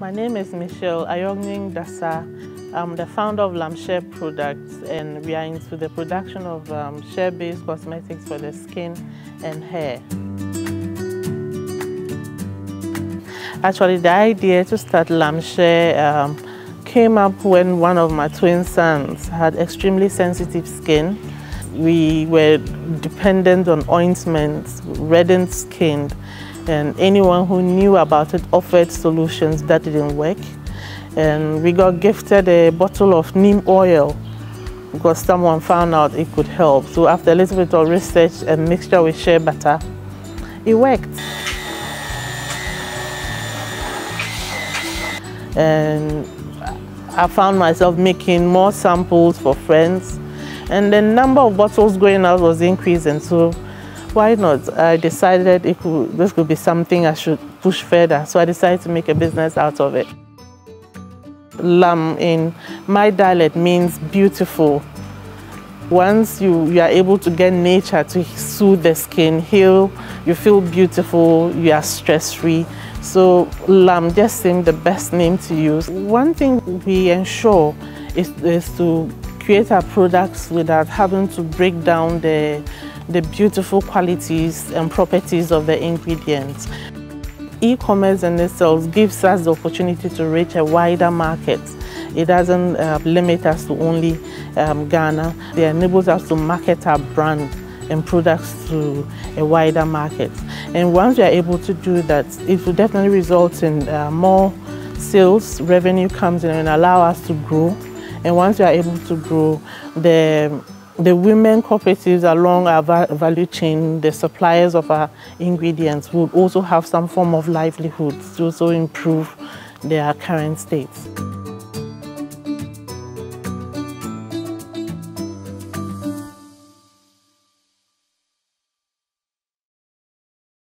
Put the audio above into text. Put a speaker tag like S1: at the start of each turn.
S1: My name is Michelle Ayogning Dasa. I'm the founder of Laam Shea Products and we are into the production of um, shea-based cosmetics for the skin and hair. Actually, the idea to start Laam Shea um, came up when one of my twin sons had extremely sensitive skin. We were dependent on ointments, reddened skin, and anyone who knew about it offered solutions that didn't work. And we got gifted a bottle of neem oil because someone found out it could help. So after a little bit of research and mixture with shea butter, it worked. And I found myself making more samples for friends and the number of bottles going out was increasing. So why not? I decided it could, this could be something I should push further. So I decided to make a business out of it. Laam in my dialect means beautiful. Once you, you are able to get nature to soothe the skin, heal, you feel beautiful, you are stress-free. So Laam just seemed the best name to use. One thing we ensure is, is to create our products without having to break down the, the beautiful qualities and properties of the ingredients. E-commerce in itself gives us the opportunity to reach a wider market. It doesn't uh, limit us to only um, Ghana. It enables us to market our brand and products to a wider market. And once we are able to do that, it will definitely result in uh, more sales, revenue comes in and allow us to grow. And once we are able to grow, the the women cooperatives along our value chain, the suppliers of our ingredients would also have some form of livelihood to also improve their current states.